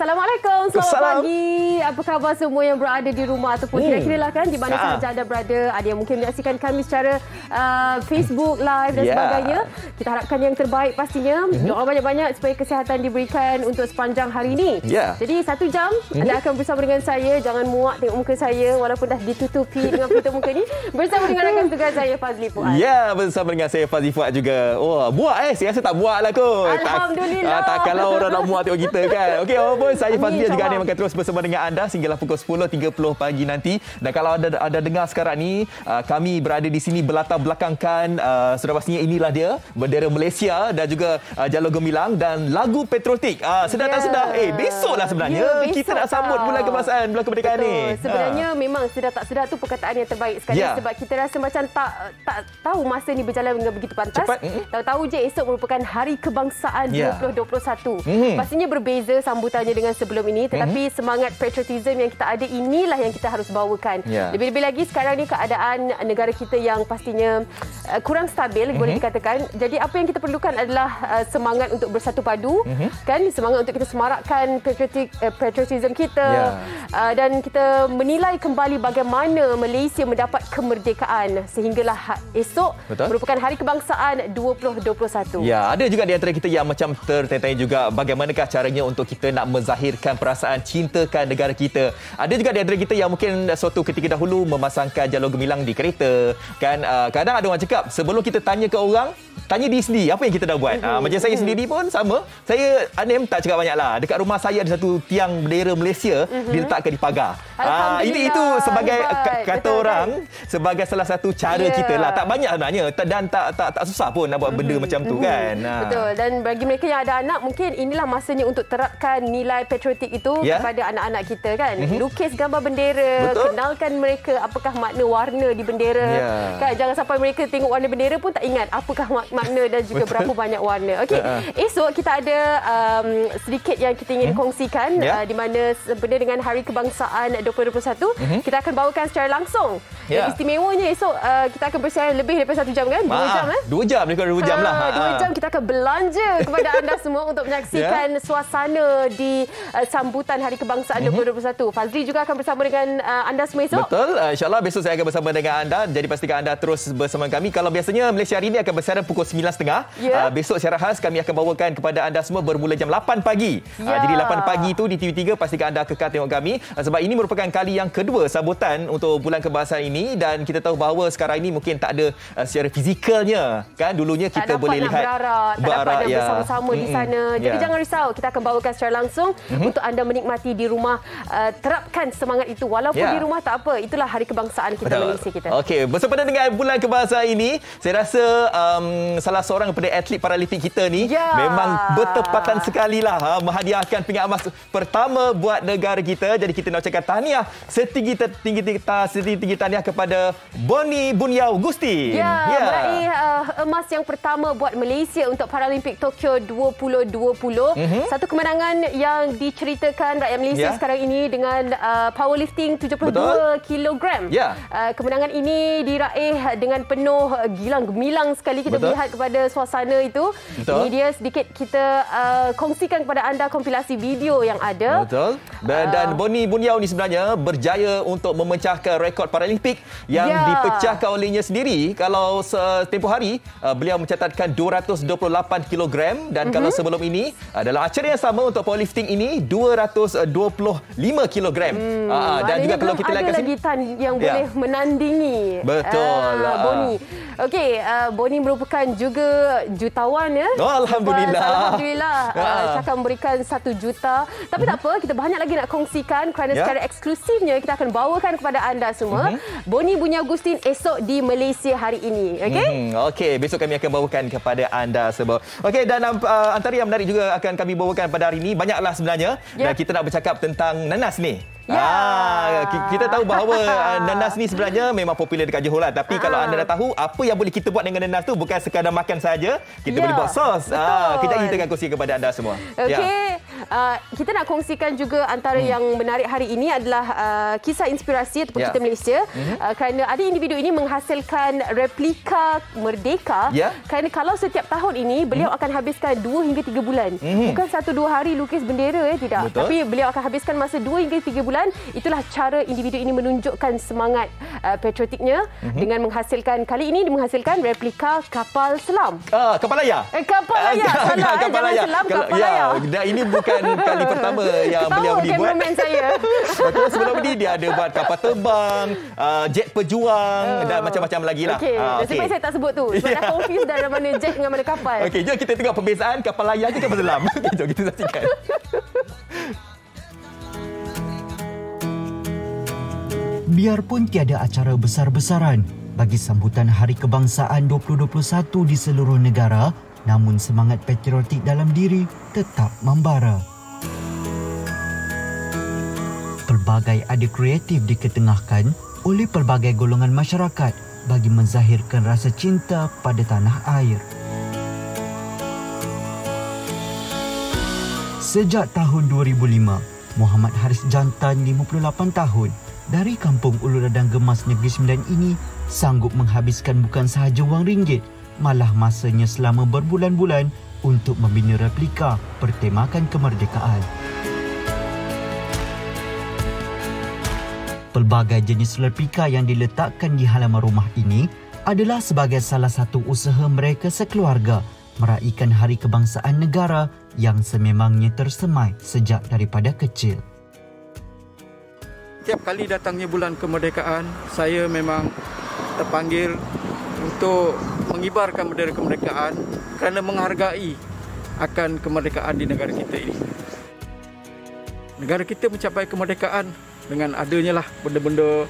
Assalamualaikum. Selamat Assalam. pagi. Apa khabar semua yang berada di rumah ataupun Hmm. kira-kira lah kan di mana Ah. sahaja anda berada. Ada yang mungkin menyaksikan kami secara uh, Facebook live dan Ya. sebagainya. Kita harapkan yang terbaik pastinya. Mhm. Doa banyak-banyak supaya kesihatan diberikan untuk sepanjang hari ini. Ya. Jadi satu jam Mhm. anda akan bersama dengan saya. Jangan muak tengok muka saya walaupun dah ditutupi dengan filter muka ni. Bersama dengan rakan tugas saya Fazli Fuad. Ya, bersama dengan saya Fazli Fuad juga. Oh, buat eh. Saya rasa tak buat lah kot. Alhamdulillah. Tak, ah, takkanlah orang nak muak tengok kita kan. Okey, saya Amin, Fazli juga insyaAllah. ni akan terus bersama dengan anda sehinggalah pukul 10.30 pagi nanti. Dan kalau anda ada dengar sekarang ni, ah, kami berada di sini berlatar belakangkan ah, sudah pastinya inilah dia bendera Malaysia dan juga ah, Jalur Gemilang dan lagu Patriotik. Ah, sedar tak Ya. sedar? Eh, besok lah sebenarnya Ya, besok kita nak sambut bulan kebangsaan, bulan kemerdekaan Betul. ni. Sebenarnya Ah. memang sedar tak sedar tu perkataan yang terbaik sekali Ya. sebab kita rasa macam tak tak tahu masa ni berjalan dengan begitu pantas. Cepat. Tahu-tahu je esok merupakan Hari Kebangsaan Ya. 2021. Mhm. Pastinya berbeza sambutannya dengan sebelum ini tetapi semangat patriotism yang kita ada inilah yang kita harus bawakan. Ya. Lebih-lebih lagi sekarang ni keadaan negara kita yang pastinya uh, kurang stabil boleh dikatakan. Jadi apa yang kita perlukan adalah uh, semangat untuk bersatu padu kan semangat untuk kita semarakkan patriotic uh, patriotism kita Ya. uh, dan kita menilai kembali bagaimana Malaysia mendapat kemerdekaan sehinggalah esok Betul. merupakan Hari Kebangsaan 2021. Ya, ada juga di antara kita yang macam tertanya-tanya juga bagaimanakah caranya untuk kita nak menzahirkan perasaan cintakan negara kita. Ada juga di antara kita yang mungkin suatu ketika dahulu memasangkan jalur gemilang di kereta. Kan uh, kadang ada orang cakap sebelum kita tanya ke orang, tanya diri sendiri apa yang kita dah buat. Uh, macam saya sendiri pun sama. Saya Anem tak cakap banyak lah. Dekat rumah saya ada satu tiang bendera Malaysia diletakkan di pagar. Ah, itu itu sebagai hebat. ka- kata Betul, orang sebagai salah satu cara Ya. kita lah. Tak banyak sebenarnya dan tak tak tak susah pun nak buat benda macam tu kan. Ha. Betul dan bagi mereka yang ada anak mungkin inilah masanya untuk terapkan nilai patriotik itu Ya. kepada anak-anak kita kan. Lukis gambar bendera, Betul. kenalkan mereka apakah makna warna di bendera. Ya. Kan jangan sampai mereka tengok warna bendera pun tak ingat apakah mak- makna dan juga berapa banyak warna. Okey, Ha-ha. esok kita ada um, sedikit yang kita ingin kongsikan Ya. uh, di mana sempena dengan Hari Kebangsaan 2021 kita akan bawakan secara langsung. Ya. Dan istimewanya esok uh, kita akan bersiaran lebih daripada satu jam kan? Dua Ah, jam eh? Dua jam, lebih kurang dua jam lah. Ha, Dua ha. jam kita akan belanja kepada anda semua untuk menyaksikan Ya. suasana di uh, sambutan Hari Kebangsaan Mhm. 2021. Fazli juga akan bersama dengan uh, anda semua esok. Betul. Uh, InsyaAllah besok saya akan bersama dengan anda. Jadi pastikan anda terus bersama kami. Kalau biasanya Malaysia hari ini akan bersiaran pukul 9.30. Ya. Uh, besok secara khas kami akan bawakan kepada anda semua bermula jam 8 pagi. Uh, Ya. jadi 8 pagi tu di TV3 pastikan anda kekal tengok kami. Uh, sebab ini merupakan kali yang kedua sambutan untuk bulan kebangsaan ini. Dan kita tahu bahawa sekarang ini mungkin tak ada uh, secara fizikalnya. Kan dulunya tak kita dapat boleh nak lihat. berarak, tak dapat berarak, nak ya. bersama-sama di Mm-mm. sana. Jadi Ya. jangan risau, kita akan bawakan secara langsung untuk anda menikmati di rumah. Uh, terapkan semangat itu walaupun Ya. di rumah tak apa. Itulah hari kebangsaan kita Malaysia kita. Okey, bersempena dengan bulan kebangsaan ini, saya rasa um, salah seorang daripada atlet paralimpik kita ni Ya. memang bertepatan sekali lah ha, menghadiahkan pingat emas pertama buat negara kita. Jadi kita nak ucapkan tahniah setinggi tinggi tinggi setinggi tahniah kepada Boni Bunyau Gusti. Ya, meraih uh, emas yang pertama buat Malaysia untuk Paralimpik Tokyo 2020. Mhm. Satu kemenangan yang diceritakan rakyat Malaysia Ya. sekarang ini dengan uh, powerlifting 72 Betul. kilogram. Ya. Uh, kemenangan ini diraih dengan penuh uh, gilang gemilang sekali kita Betul. Melihat kepada suasana itu. Betul. Ini dia sedikit kita uh, kongsikan kepada anda kompilasi video yang ada. Betul. Dan, dan Ah. Boni Bunyau ni sebenarnya berjaya untuk memecahkan rekod Paralimpik yang Ya. dipecahkan olehnya sendiri. Kalau setempoh hari uh, beliau mencatatkan 228 kg dan Mhm. kalau sebelum ini uh, dalam acara yang sama untuk powerlifting ini 225 kg. Hmm, uh, dan juga kalau kita lihat ada kat lagi sini Tan yang Ya. boleh menandingi Betul. Ah. Boni. Okey, uh, Boni merupakan juga jutawan ya. Oh, Alhamdulillah. Alhamdulillah. Uh, Ah. saya akan memberikan satu juta. Tapi tak apa, kita banyak lagi nak kongsikan kerana Ya. secara eksklusifnya kita akan bawakan kepada anda semua Boni Bunya Agustin esok di Malaysia hari ini. Okey? Hmm, Okey, besok kami akan bawakan kepada anda semua. Okey, dan uh, antara yang menarik juga akan kami bawakan pada hari ini banyaklah sebenarnya. Ya. Dan kita nak bercakap tentang nanas ni. Ya. Ah, ki- kita tahu bahawa uh, nanas ni sebenarnya memang popular dekat Johor lah. Tapi kalau Ah. anda dah tahu apa yang boleh kita buat dengan nanas tu bukan sekadar makan saja, kita Ya, boleh buat sos. Ah, betul. kejap ini kita akan kongsi kepada anda semua. Okey, uh, kita nak kongsikan juga antara hmm. yang menarik hari ini adalah uh, kisah inspirasi ataupun yeah. kita Malaysia mm-hmm. uh, kerana ada individu ini menghasilkan replika merdeka yeah. kerana kalau setiap tahun ini beliau mm. akan habiskan 2 hingga 3 bulan. Mm. Bukan satu dua hari lukis bendera eh tidak. Betul. Tapi beliau akan habiskan masa 2 hingga 3 bulan. Itulah cara individu ini menunjukkan semangat uh, patriotiknya mm-hmm. dengan menghasilkan kali ini dia menghasilkan replika kapal selam. Ah, kapal layar. Eh, kapal layar. Uh, Salah, kapal eh, layar. Selam, kapal ya, layar. Ini bukan kali pertama yang Tahu beliau dibuat. Tahu saya. Betul, sebelum ini dia ada buat kapal terbang, uh, jet pejuang uh. dan macam-macam lagi lah. Okay. Uh, okay. Sebab saya tak sebut tu. Sebab dah confused dari mana jet dengan mana kapal. Okey, jom kita tengok perbezaan kapal layar ke kapal selam. Okay, jom kita saksikan. Biarpun tiada acara besar-besaran bagi sambutan Hari Kebangsaan 2021 di seluruh negara, namun semangat patriotik dalam diri tetap membara. Pelbagai ide kreatif diketengahkan oleh pelbagai golongan masyarakat bagi menzahirkan rasa cinta pada tanah air. Sejak tahun 2005, Muhammad Haris Jantan 58 tahun dari kampung Ulu Radang Gemas Negeri Sembilan ini sanggup menghabiskan bukan sahaja wang ringgit, malah masanya selama berbulan-bulan untuk membina replika bertemakan kemerdekaan. Pelbagai jenis replika yang diletakkan di halaman rumah ini adalah sebagai salah satu usaha mereka sekeluarga meraihkan Hari Kebangsaan Negara yang sememangnya tersemai sejak daripada kecil. Setiap kali datangnya bulan kemerdekaan, saya memang terpanggil untuk mengibarkan bendera kemerdekaan kerana menghargai akan kemerdekaan di negara kita ini. Negara kita mencapai kemerdekaan dengan adanya lah benda-benda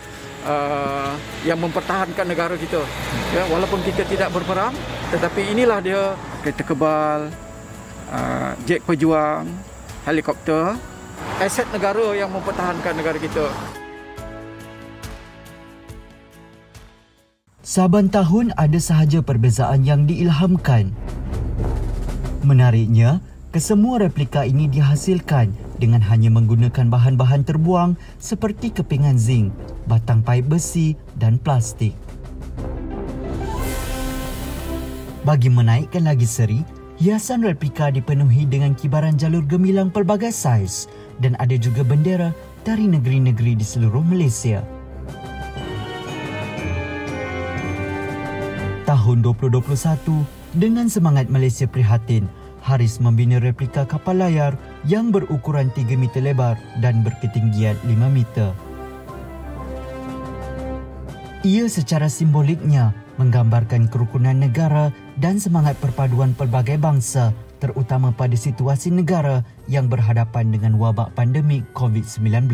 uh, yang mempertahankan negara kita. Ya, walaupun kita tidak berperang, tetapi inilah dia kereta kebal, uh, jet pejuang, helikopter, aset negara yang mempertahankan negara kita. Saban tahun ada sahaja perbezaan yang diilhamkan. Menariknya, kesemua replika ini dihasilkan dengan hanya menggunakan bahan-bahan terbuang seperti kepingan zinc, batang paip besi dan plastik. Bagi menaikkan lagi seri, hiasan replika dipenuhi dengan kibaran jalur gemilang pelbagai saiz dan ada juga bendera dari negeri-negeri di seluruh Malaysia. Tahun 2021, dengan semangat Malaysia prihatin, Haris membina replika kapal layar yang berukuran 3 meter lebar dan berketinggian 5 meter. Ia secara simboliknya menggambarkan kerukunan negara dan semangat perpaduan pelbagai bangsa terutama pada situasi negara yang berhadapan dengan wabak pandemik COVID-19.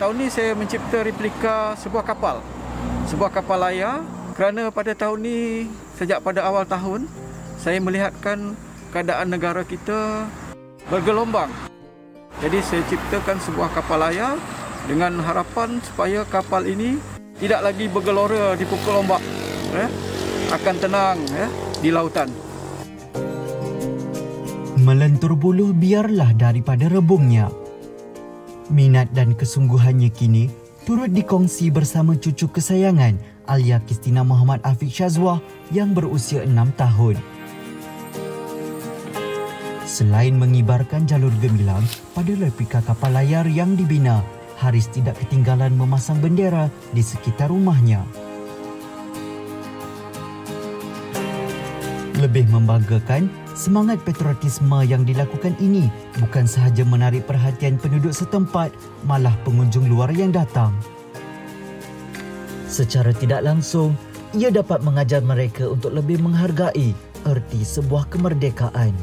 Tahun ini saya mencipta replika sebuah kapal. Sebuah kapal layar. Kerana pada tahun ini sejak pada awal tahun saya melihatkan keadaan negara kita bergelombang. Jadi saya ciptakan sebuah kapal layar dengan harapan supaya kapal ini tidak lagi bergelora di pukul ombak ya, akan tenang ya, di lautan. Melentur buluh biarlah daripada rebungnya. Minat dan kesungguhannya kini turut dikongsi bersama cucu kesayangan Alia Kristina Muhammad Afiq Syazwah yang berusia enam tahun. Selain mengibarkan jalur gemilang pada replika kapal layar yang dibina Haris tidak ketinggalan memasang bendera di sekitar rumahnya. Lebih membanggakan, semangat patriotisme yang dilakukan ini bukan sahaja menarik perhatian penduduk setempat, malah pengunjung luar yang datang. Secara tidak langsung, ia dapat mengajar mereka untuk lebih menghargai erti sebuah kemerdekaan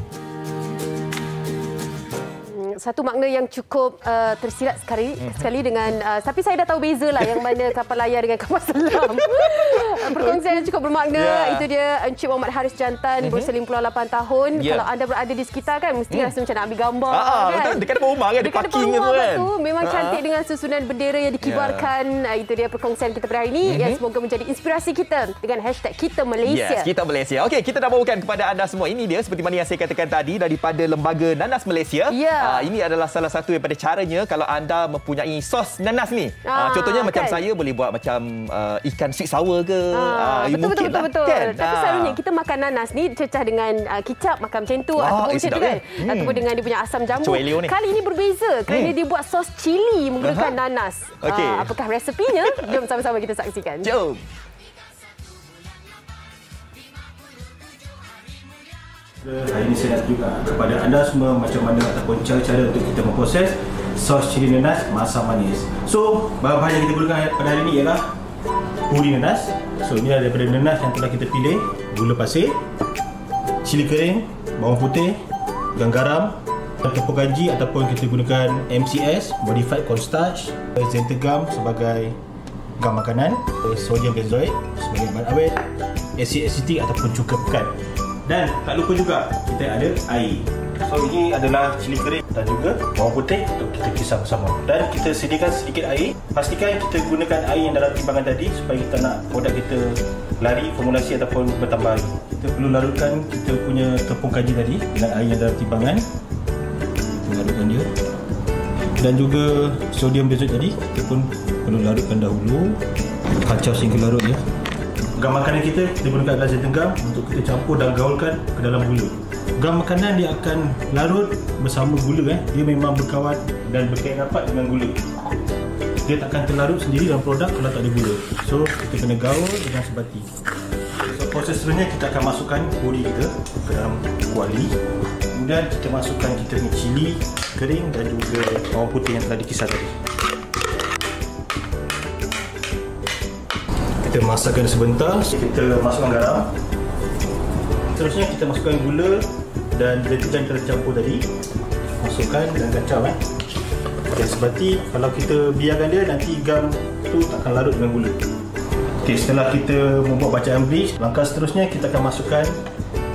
satu makna yang cukup uh, tersirat sekali Mhm. sekali dengan uh, tapi saya dah tahu beza lah yang mana kapal layar dengan kapal selam. Perkongsian yang cukup bermakna Ya. itu dia Encik Muhammad Haris Jantan berusia 58 tahun. Ya. Kalau anda berada di sekitar kan mesti rasa macam nak ambil gambar Ah, ah, kan. betul. Dekat depan rumah kan, Dekat depan parking rumah tu kan. tu memang Ah, cantik ah. dengan susunan bendera yang dikibarkan. Ah, Itu dia perkongsian kita pada hari ini yang semoga menjadi inspirasi kita dengan hashtag kita Malaysia. Yes, kita Malaysia. Okey, kita dah bawakan kepada anda semua. Ini dia seperti mana yang saya katakan tadi daripada lembaga Nanas Malaysia. Ya. Ah, ini adalah salah satu daripada caranya kalau anda mempunyai sos nanas ni. Ah, Ah, contohnya macam kan? saya boleh buat macam uh, ikan sweet sour ke. Ah, betul, betul, mungkin betul, lah, betul. Kan? Tapi Ah. selalunya kita makan nanas ni cecah dengan uh, kicap, makan macam tu. Wah, ataupun eh, macam tu kan. kan? Hmm. Ataupun dengan dia punya asam jambu. Ni. Kali ini berbeza kerana Hmm. dia buat sos cili menggunakan Aha. nanas. Okey. Ah, apakah resepinya? Jom sama-sama kita saksikan. Jom. Hari ini saya nak tunjukkan kepada anda semua macam mana ataupun cara-cara untuk kita memproses sos cili nanas masam manis. So, bahan-bahan yang kita gunakan pada hari ini ialah puri nanas. So, ini daripada nanas yang telah kita pilih, gula pasir, cili kering, bawang putih, dan garam, tepung kanji ataupun kita gunakan MCS, modified cornstarch, zentegam sebagai gam makanan, sodium benzoate sebagai bahan awet, asid asetik ataupun cuka pekat. Dan tak lupa juga kita ada air. So ini adalah cili kering dan juga bawang putih untuk kita kisar bersama. Dan kita sediakan sedikit air. Pastikan kita gunakan air yang dalam timbangan tadi supaya kita nak produk kita lari formulasi ataupun bertambah lagi. Kita perlu larutkan kita punya tepung kanji tadi dengan air yang dalam timbangan. Kita larutkan dia. Dan juga sodium benzoate tadi kita pun perlu larutkan dahulu. Kacau sehingga larut ya. Gam makanan kita kita gunakan adalah zenting gam untuk kita campur dan gaulkan ke dalam gula. Gam makanan dia akan larut bersama gula eh. Dia memang berkawan dan berkait rapat dengan gula. Dia takkan terlarut sendiri dalam produk kalau tak ada gula. So kita kena gaul dengan sebati. So proses seterusnya kita akan masukkan puri kita ke dalam kuali. Kemudian kita masukkan kita punya cili kering dan juga bawang putih yang telah dikisar tadi. Kita masakkan sebentar, kita masukkan garam. Seterusnya kita masukkan gula dan letupan yang telah dicampur tadi. Masukkan dan kacau eh. Dan sebati kalau kita biarkan dia nanti gam tu takkan larut dengan gula. Okey, setelah kita membuat bacaan bridge, langkah seterusnya kita akan masukkan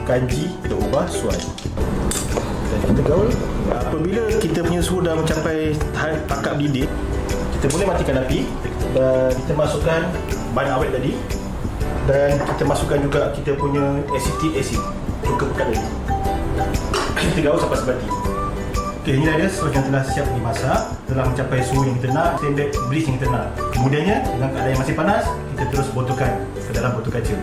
kanji untuk ubah suai. Dan kita gaul. Apabila kita punya suhu dah mencapai tahap takap didih, kita boleh matikan api dan kita masukkan bahan awet tadi dan kita masukkan juga kita punya acetic acid cuka pekat tadi. Kita gaul sampai sebati. Okey, ini dia sos yang telah siap dimasak telah mencapai suhu yang kita nak, standard breeze yang kita nak. Kemudiannya dengan keadaan yang masih panas, kita terus botolkan ke dalam botol kaca.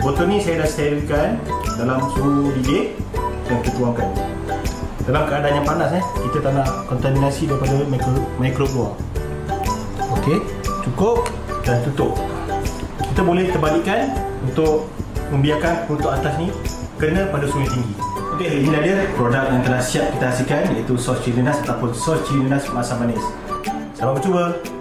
Botol ni saya dah sterilkan dalam suhu didih dan kita tuangkan. Dalam keadaan yang panas eh, kita tak nak kontaminasi daripada mikro, mikrob luar. Okey, cukup dan tutup. Kita boleh terbalikkan untuk membiarkan penutup atas ni kena pada suhu yang tinggi. Okey, ini dia produk yang telah siap kita hasilkan iaitu sos cili nanas ataupun sos cili nanas masam manis. Selamat bercuba.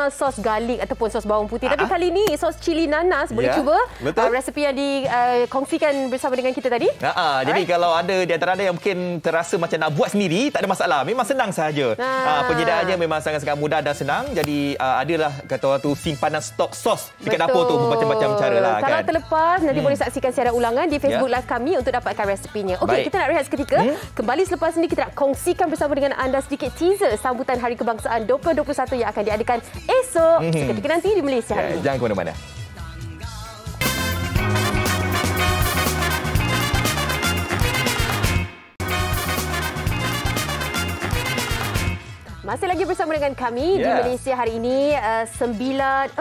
Dengar sos garlic ataupun sos bawang putih. Tapi kali ni sos cili nanas. Boleh Ya, cuba betul. ah, resepi yang dikongsikan bersama dengan kita tadi? Ha, ha, jadi kalau ada di antara anda yang mungkin terasa macam nak buat sendiri, tak ada masalah. Memang senang sahaja. Ha. Ah. penyediaannya memang sangat-sangat mudah dan senang. Jadi uh, adalah kata orang tu simpanan stok sos dekat Betul. dapur tu bermacam-macam cara lah Kalau kan. terlepas, nanti boleh saksikan siaran ulangan di Facebook Ya. Live kami untuk dapatkan resepinya. Okey, kita nak rehat seketika. Hmm? Kembali selepas ini kita nak kongsikan bersama dengan anda sedikit teaser sambutan Hari Kebangsaan 2021 yang akan diadakan esok. Mhm. Seketika nanti di Malaysia ini. jangan ke mana-mana. Masih lagi bersama dengan kami di Ya. Malaysia hari ini uh, 9.49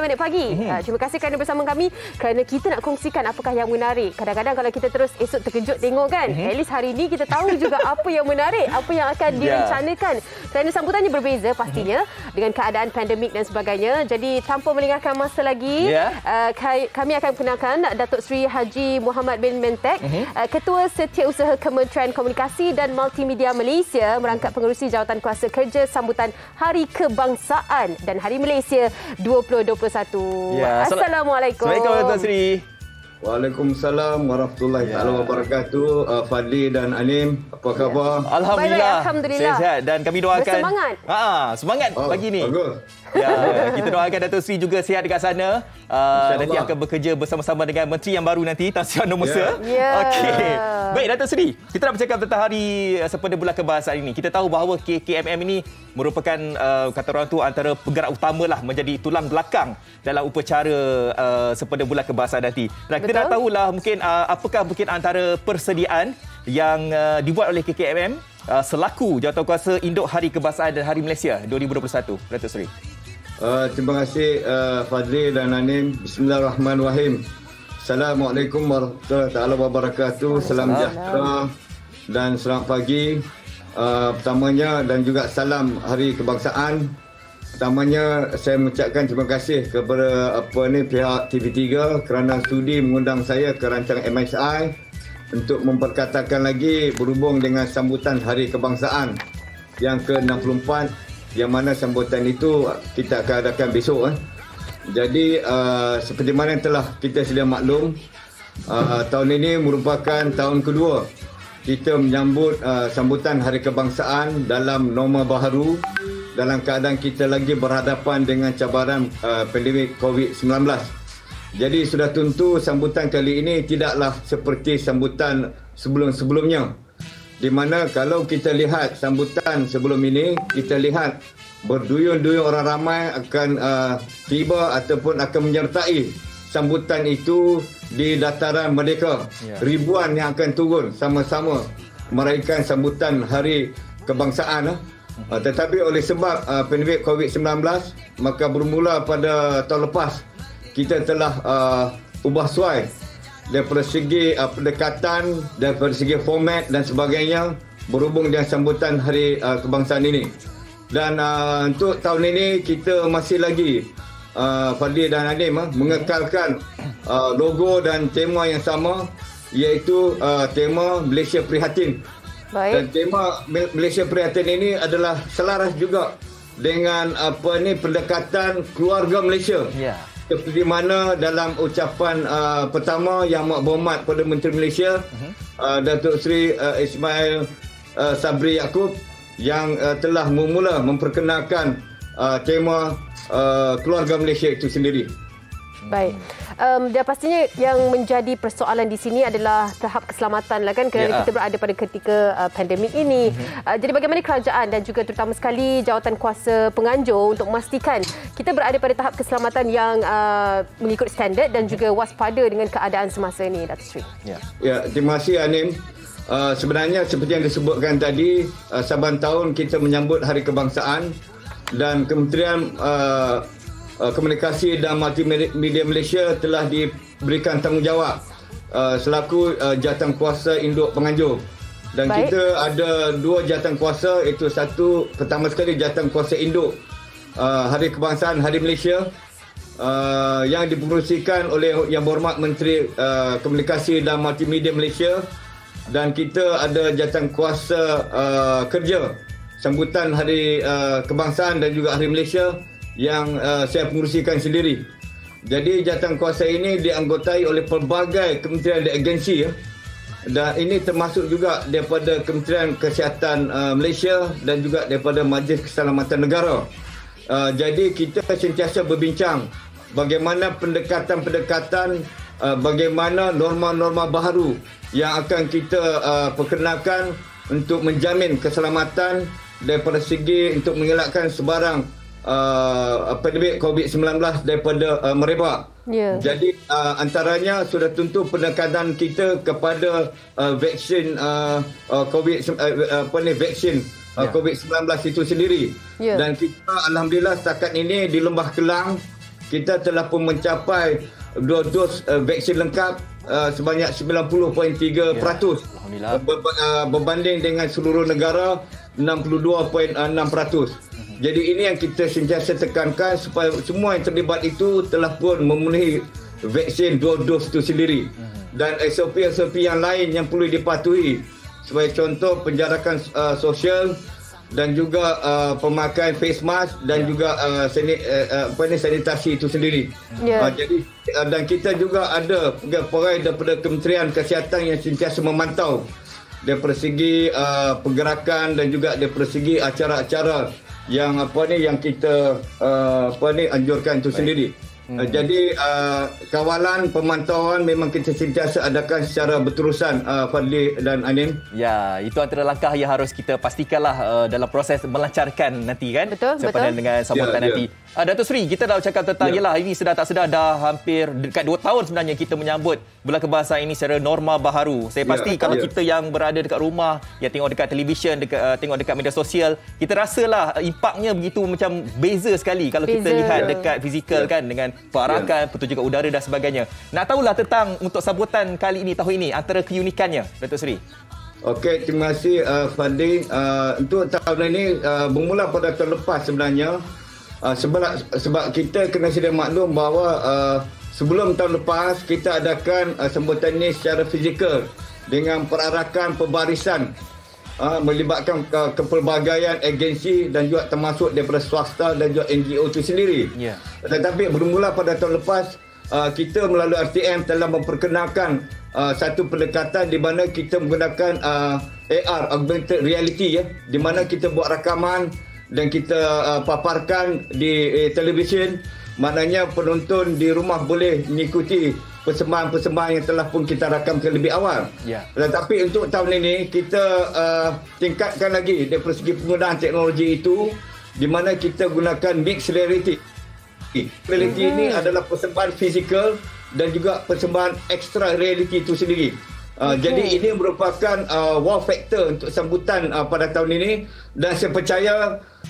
minit pagi. Mhm. Uh, terima kasih kerana bersama kami kerana kita nak kongsikan apakah yang menarik. Kadang-kadang kalau kita terus esok terkejut tengok kan, Mhm. at least hari ini kita tahu juga apa yang menarik, apa yang akan direncanakan. Kerana sambutannya berbeza pastinya dengan keadaan pandemik dan sebagainya. Jadi tanpa melengahkan masa lagi, Ya. uh, kami akan kenalkan Datuk Seri Haji Muhammad bin Mentek, Mhm. uh, Ketua Setiausaha Kementerian Komunikasi dan Multimedia Malaysia merangkap pengerusi jawatan kuasa kerja Pekerja sambutan Hari Kebangsaan dan Hari Malaysia 2021. Ya, sal- Assalamualaikum. Assalamualaikum Tuan Sri. Waalaikumsalam warahmatullahi Ya. taala wabarakatuh. Uh, Fadli dan Anim, apa khabar? Alhamdulillah. Baik-baik, Alhamdulillah. Sehat dan kami doakan Bersemangat. Ha, semangat Oh, pagi ni. Bagus. Ya, kita doakan Datuk Sri juga sihat dekat sana. Uh, nanti akan bekerja bersama-sama dengan menteri yang baru nanti, Tan Sri Anwar Musa. Ya. Okey. Baik Datuk Sri, kita nak bercakap tentang hari uh, sempena bulan kebangsaan ini. Kita tahu bahawa KKMM ini merupakan uh, kata orang tu antara penggerak utama lah menjadi tulang belakang dalam upacara uh, sempena bulan kebangsaan nanti. Dan kita Betul. nak tahulah mungkin uh, apakah mungkin antara persediaan yang uh, dibuat oleh KKMM uh, selaku Jawatankuasa Induk Hari Kebangsaan dan Hari Malaysia 2021. Datuk Sri. Uh, terima kasih uh, Fadli dan Anim. Bismillahirrahmanirrahim. Assalamualaikum warahmatullahi wabarakatuh. Salam sejahtera dan selamat pagi. Uh, pertamanya dan juga salam Hari Kebangsaan. Pertamanya saya mengucapkan terima kasih kepada apa ni pihak TV3 kerana sudi mengundang saya ke rancangan MSI untuk memperkatakan lagi berhubung dengan sambutan Hari Kebangsaan yang ke-64 yang mana sambutan itu kita akan adakan besok eh. Jadi uh, seperti mana yang telah kita sedia maklum uh, tahun ini merupakan tahun kedua kita menyambut uh, sambutan Hari Kebangsaan dalam norma baharu dalam keadaan kita lagi berhadapan dengan cabaran uh, pandemik COVID-19. Jadi sudah tentu sambutan kali ini tidaklah seperti sambutan sebelum-sebelumnya di mana kalau kita lihat sambutan sebelum ini kita lihat berduyun-duyun orang ramai akan uh, tiba ataupun akan menyertai sambutan itu di dataran merdeka Ya. ribuan yang akan turun sama-sama meraihkan sambutan hari kebangsaan uh. Uh, tetapi oleh sebab uh, pandemik COVID-19 maka bermula pada tahun lepas kita telah uh, ubah suai daripada segi uh, pendekatan daripada segi format dan sebagainya berhubung dengan sambutan hari uh, kebangsaan ini. Dan uh, untuk tahun ini kita masih lagi uh, Fadli dan Adim uh, mengekalkan uh, logo dan tema yang sama iaitu uh, tema Malaysia Prihatin dan Baik. tema Mal- Malaysia Prihatin ini adalah selaras juga dengan apa ni pendekatan keluarga Malaysia Ya. seperti mana dalam ucapan uh, pertama yang amat berhormat pada Menteri Malaysia uh-huh. uh, Datuk Seri uh, Ismail uh, Sabri Yaakob yang uh, telah memula memperkenalkan uh, tema uh, keluarga Malaysia itu sendiri. Baik. Um, dan pastinya yang menjadi persoalan di sini adalah tahap keselamatan lah kan kerana Ya. kita berada pada ketika uh, pandemik ini. Uh, jadi bagaimana kerajaan dan juga terutama sekali jawatan kuasa penganjur untuk memastikan kita berada pada tahap keselamatan yang uh, mengikut standard dan juga waspada dengan keadaan semasa ini Datuk Sri. Ya. Ya, terima kasih Anim. Uh, sebenarnya seperti yang disebutkan tadi, uh, saban tahun kita menyambut Hari Kebangsaan dan Kementerian uh, uh, Komunikasi dan Multimedia Malaysia telah diberikan tanggungjawab uh, selaku uh, jawatan kuasa induk penganjur. Dan Baik. kita ada dua jawatan kuasa iaitu satu pertama sekali jawatan kuasa induk uh, Hari Kebangsaan Hari Malaysia uh, yang dipengerusikan oleh Yang Berhormat Menteri uh, Komunikasi dan Multimedia Malaysia dan kita ada jawatan kuasa uh, kerja sambutan Hari uh, Kebangsaan dan juga Hari Malaysia yang uh, saya pengerusikan sendiri. Jadi jawatan kuasa ini dianggotai oleh pelbagai kementerian dan agensi ya. Dan ini termasuk juga daripada Kementerian Kesihatan uh, Malaysia dan juga daripada Majlis Keselamatan Negara. Uh, jadi kita sentiasa berbincang bagaimana pendekatan-pendekatan uh, bagaimana norma-norma baharu yang akan kita uh, perkenalkan untuk menjamin keselamatan daripada segi untuk mengelakkan sebarang uh, pandemik COVID-19 daripada uh, merebak. Ya. Jadi uh, antaranya sudah tentu pendekatan kita kepada uh, vaksin uh, uh, COVID uh, apa ni vaksin uh, Ya. COVID-19 itu sendiri. Ya. Dan kita alhamdulillah setakat ini di Lembah Kelang kita telah pun mencapai dua dos uh, vaksin lengkap uh, sebanyak 90.3%. Alhamdulillah. Ber, uh, berbanding dengan seluruh negara 62.6%. Jadi ini yang kita sentiasa tekankan supaya semua yang terlibat itu telah pun memenuhi vaksin dua dos itu sendiri. Dan SOP-SOP yang lain yang perlu dipatuhi sebagai contoh penjarakan uh, sosial dan juga uh, pemakaian face mask dan yeah. juga uh, sani, uh, uh, apa ni sanitasi itu sendiri. Ya. Uh, jadi uh, dan kita juga ada pegawai daripada Kementerian Kesihatan yang sentiasa memantau daripada segi uh, pergerakan dan juga daripada segi acara-acara yang apa ni yang kita uh, apa ni anjurkan itu sendiri. Hmm. Uh, jadi uh, kawalan pemantauan memang kita sentiasa adakan secara berterusan uh, Fadli dan Anin. Ya, itu antara langkah yang harus kita pastikanlah uh, dalam proses melancarkan nanti kan. Betul, Sepadan betul. dengan sambutan Ya, ya. nanti. Ah, Datuk Seri, kita dah cakap tentang Ya. yalah ini sedar tak sedar dah hampir dekat 2 tahun sebenarnya kita menyambut Bulan Kebangsaan ini secara norma baharu. Saya Ya, pasti kalau ya. kita yang berada dekat rumah, yang tengok dekat televisyen, dekat uh, tengok dekat media sosial, kita rasalah uh, impaknya begitu macam beza sekali kalau kita Beza. lihat Ya. dekat fizikal kan dengan perakan, pertunjukan udara dan sebagainya. Nak tahulah tentang untuk sambutan kali ini tahun ini antara keunikannya, Datuk Seri. Okey, terima kasih uh, Fadli. Uh, untuk tahun ini uh, bermula pada tahun lepas sebenarnya uh, sebab sebab kita kena sedia maklum bahawa uh, sebelum tahun lepas kita adakan uh, sambutan ini secara fizikal dengan perarakan pembarisan uh, melibatkan uh, kepelbagaian agensi dan juga termasuk daripada swasta dan juga NGO itu sendiri. Ya. Tetapi bermula pada tahun lepas uh, kita melalui RTM telah memperkenalkan uh, satu pendekatan di mana kita menggunakan uh, AR augmented reality ya di mana kita buat rakaman dan kita uh, paparkan di eh, televisyen maknanya penonton di rumah boleh mengikuti persembahan-persembahan yang telah pun kita rakamkan lebih awal. Ya. Tetapi untuk tahun ini kita uh, tingkatkan lagi daripada segi penggunaan teknologi itu di mana kita gunakan mixed reality. Reality mm-hmm. ini adalah persembahan fizikal dan juga persembahan extra reality itu sendiri. Uh, okay. Jadi ini merupakan uh, wow factor untuk sambutan uh, pada tahun ini dan saya percaya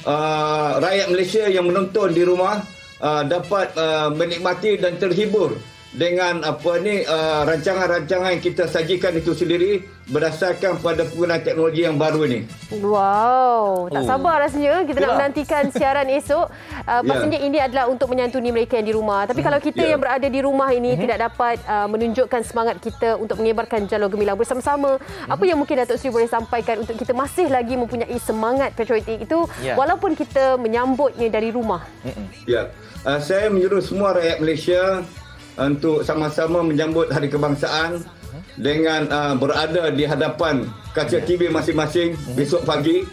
uh, rakyat Malaysia yang menonton di rumah uh, dapat uh, menikmati dan terhibur dengan apa ni uh, rancangan-rancangan yang kita sajikan itu sendiri berdasarkan pada penggunaan teknologi yang baru ini. Wow, tak Oh. sabar rasanya kita nak Itulah. menantikan siaran esok. Uh, Ya. pastinya ini adalah untuk menyantuni mereka yang di rumah. Tapi kalau kita Ya. yang berada di rumah ini tidak dapat uh, menunjukkan semangat kita untuk menyebarkan jalur gemilang bersama-sama, apa yang mungkin Datuk Seri boleh sampaikan untuk kita masih lagi mempunyai semangat patriotik itu Ya. walaupun kita menyambutnya dari rumah. Ya. Uh, saya menyuruh semua rakyat Malaysia untuk sama-sama menyambut Hari Kebangsaan dengan uh, berada di hadapan kaca TV masing-masing besok pagi.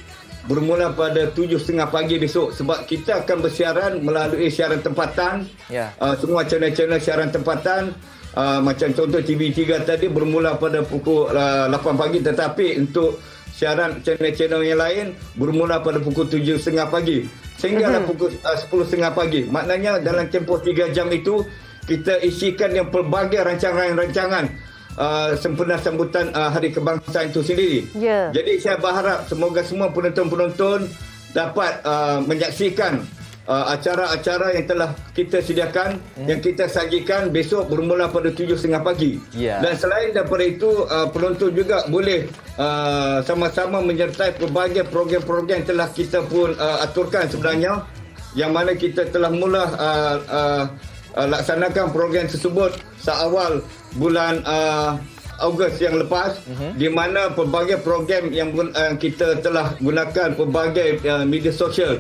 Bermula pada 7.30 pagi besok sebab kita akan bersiaran melalui siaran tempatan. Ya. uh, semua channel-channel siaran tempatan uh, macam contoh TV3 tadi bermula pada pukul uh, 8 pagi tetapi untuk siaran channel-channel yang lain bermula pada pukul 7.30 pagi. Sehinggalah pukul uh, 10.30 pagi. Maknanya dalam tempoh 3 jam itu kita isikan yang pelbagai rancangan-rancangan uh, sempena sambutan uh, Hari Kebangsaan itu sendiri Ya. jadi saya berharap semoga semua penonton-penonton dapat uh, menyaksikan uh, acara-acara yang telah kita sediakan hmm. yang kita sajikan besok bermula pada 7.30 pagi. Ya. Dan selain daripada itu uh, penonton juga boleh uh, sama-sama menyertai pelbagai program-program yang telah kita pun uh, aturkan sebenarnya yang mana kita telah mula uh, uh, uh, laksanakan program tersebut seawal bulan uh, Ogos yang lepas uh-huh. di mana pelbagai program yang uh, kita telah gunakan pelbagai uh, media sosial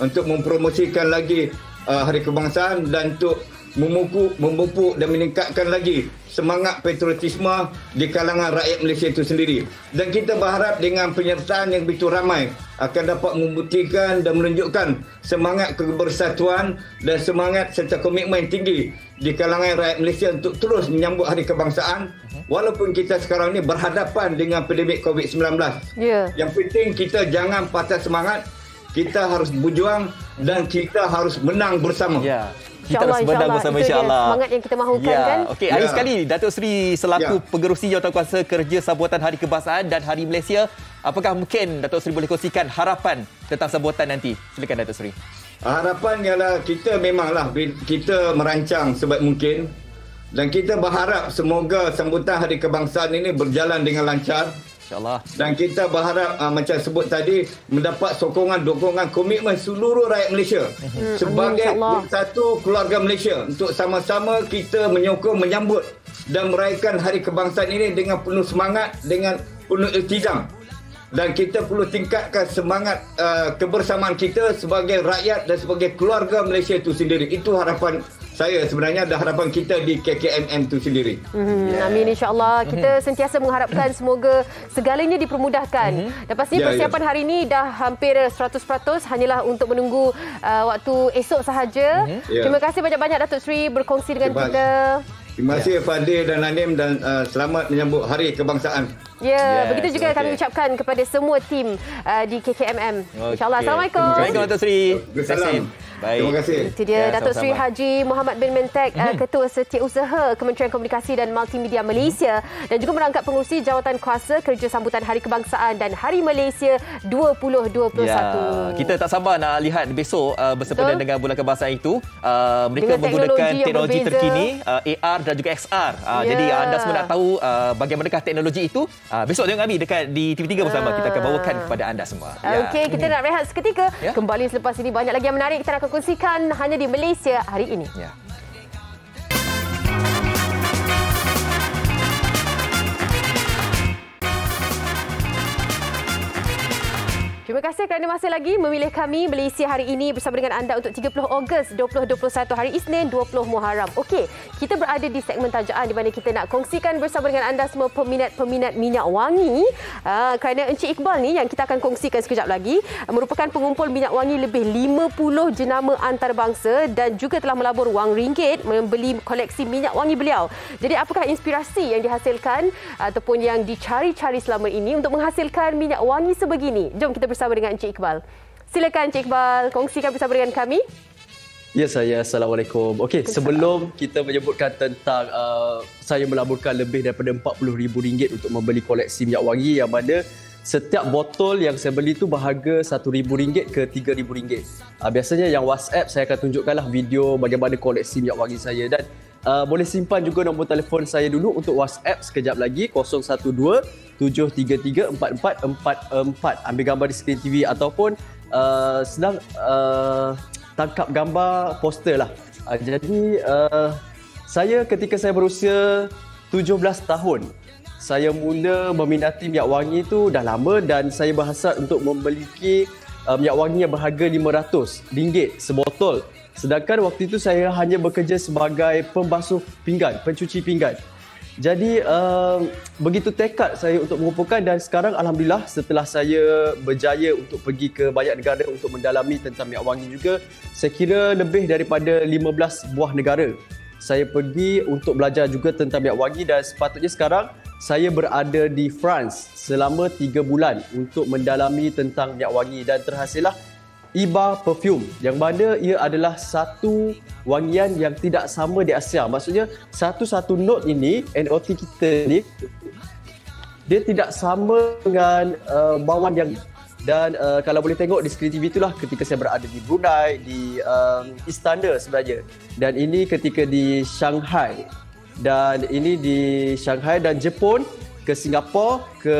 untuk mempromosikan lagi uh, Hari Kebangsaan dan untuk memupuk, memupuk dan meningkatkan lagi semangat patriotisme di kalangan rakyat Malaysia itu sendiri. Dan kita berharap dengan penyertaan yang begitu ramai akan dapat membuktikan dan menunjukkan semangat kebersatuan dan semangat serta komitmen tinggi di kalangan rakyat Malaysia untuk terus menyambut Hari Kebangsaan walaupun kita sekarang ini berhadapan dengan pandemik COVID-19. Ya. Yang penting kita jangan patah semangat. Kita harus berjuang dan kita harus menang bersama. Ya. Kita InsyaAllah, menang insyaAllah. bersama insyaAllah. semangat yang kita mahukan, ya. kan? Okey, hari Ya. sekali Datuk Seri selaku Ya. pengerusi Jawatankuasa Kerja Sambutan Hari Kebangsaan dan Hari Malaysia, apakah mungkin Datuk Seri boleh kongsikan harapan tentang sambutan nanti? Silakan Datuk Seri. Harapan ialah kita memanglah kita merancang sebaik mungkin dan kita berharap semoga sambutan Hari Kebangsaan ini berjalan dengan lancar InsyaAllah. dan kita berharap uh, macam sebut tadi mendapat sokongan dukungan komitmen seluruh rakyat Malaysia sebagai amin, insyaAllah. satu keluarga Malaysia untuk sama-sama kita menyokong menyambut dan merayakan Hari Kebangsaan ini dengan penuh semangat dengan penuh iltizam dan kita perlu tingkatkan semangat uh, kebersamaan kita sebagai rakyat dan sebagai keluarga Malaysia itu sendiri. Itu harapan saya sebenarnya ada harapan kita di KKMM itu sendiri. Hmm, yeah. Amin insyaAllah. Kita mm-hmm. sentiasa mengharapkan semoga segalanya dipermudahkan. Mm-hmm. Dan pastinya yeah, persiapan yeah. hari ini dah hampir 100% hanyalah untuk menunggu uh, waktu esok sahaja. Mm-hmm. Yeah. Terima kasih banyak-banyak Datuk Sri berkongsi dengan Terima kita. Terima kasih ya. Fadil dan Nanim dan uh, selamat menyambut Hari Kebangsaan. Ya, yes, begitu juga okay. kami ucapkan kepada semua tim uh, di KKMM. Okay. InsyaAllah. Assalamualaikum. Assalamualaikum Datuk Sri. Assalamualaikum. Baik. Terima kasih. Itu dia ya, Datuk Seri Haji Muhammad bin Mentek, hmm. Ketua Setiausaha Kementerian Komunikasi dan Multimedia Malaysia dan juga merangkap pengurusi jawatan kuasa kerja sambutan Hari Kebangsaan dan Hari Malaysia 2021. Ya, kita tak sabar nak lihat besok uh, bersempena dengan bulan kebangsaan itu. Uh, mereka dengan menggunakan teknologi, teknologi terkini, uh, AR dan juga XR. Uh, ya. Jadi anda semua nak tahu uh, bagaimanakah teknologi itu. Uh, besok tengok kami dekat di TV3 bersama. Uh. Kita akan bawakan kepada anda semua. Ya. Okey, kita nak rehat seketika. Ya. Kembali selepas ini banyak lagi yang menarik. Kita nak kongsikan hanya di Malaysia hari ini. Ya. Terima kasih kerana masih lagi memilih kami Malaysia hari ini bersama dengan anda untuk 30 Ogos 2021 hari Isnin 20 Muharram. Okey, kita berada di segmen tajaan di mana kita nak kongsikan bersama dengan anda semua peminat-peminat minyak wangi. Uh, kerana Encik Iqbal ni yang kita akan kongsikan sekejap lagi uh, merupakan pengumpul minyak wangi lebih 50 jenama antarabangsa dan juga telah melabur wang ringgit membeli koleksi minyak wangi beliau. Jadi apakah inspirasi yang dihasilkan ataupun yang dicari-cari selama ini untuk menghasilkan minyak wangi sebegini? Jom kita bersama bersama dengan Encik Iqbal. Silakan Encik Iqbal, kongsikan bersama dengan kami. Ya saya, Assalamualaikum. Okey, sebelum kita menyebutkan tentang uh, saya melaburkan lebih daripada RM40,000 untuk membeli koleksi minyak wangi yang mana setiap botol yang saya beli tu berharga RM1,000 ke RM3,000. Uh, biasanya yang WhatsApp saya akan tunjukkanlah video bagaimana koleksi minyak wangi saya dan uh, boleh simpan juga nombor telefon saya dulu untuk WhatsApp sekejap lagi 012 733 4444 ambil gambar di skrin TV ataupun uh, sedang uh, tangkap gambar poster lah. Uh, jadi uh, saya ketika saya berusia 17 tahun saya mula meminati minyak wangi tu dah lama dan saya berhasrat untuk memiliki uh, minyak wangi yang berharga RM500 sebotol. Sedangkan waktu itu saya hanya bekerja sebagai pembasuh pinggan, pencuci pinggan. Jadi uh, begitu tekad saya untuk mengumpulkan dan sekarang Alhamdulillah setelah saya berjaya untuk pergi ke banyak negara untuk mendalami tentang minyak wangi juga, saya kira lebih daripada 15 buah negara. Saya pergi untuk belajar juga tentang minyak wangi dan sepatutnya sekarang saya berada di France selama 3 bulan untuk mendalami tentang minyak wangi dan terhasillah Iba Perfume. Yang mana ia adalah satu wangian yang tidak sama di Asia. Maksudnya satu-satu note ini NOT kita ni dia tidak sama dengan uh, bawaan yang dan uh, kalau boleh tengok di skrin TV itulah ketika saya berada di Brunei di um, Istanbul sebenarnya. Dan ini ketika di Shanghai. Dan ini di Shanghai dan Jepun ke Singapura ke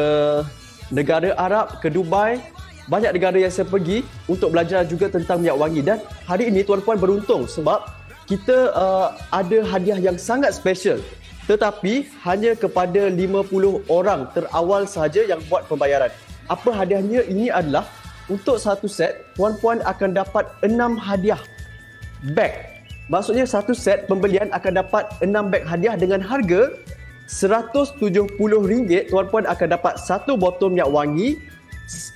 negara Arab ke Dubai banyak negara yang saya pergi untuk belajar juga tentang minyak wangi dan hari ini tuan-puan beruntung sebab kita uh, ada hadiah yang sangat special tetapi hanya kepada 50 orang terawal sahaja yang buat pembayaran. Apa hadiahnya? Ini adalah untuk satu set tuan-puan akan dapat 6 hadiah beg. Maksudnya satu set pembelian akan dapat 6 beg hadiah dengan harga RM170. Tuan-puan akan dapat satu botol minyak wangi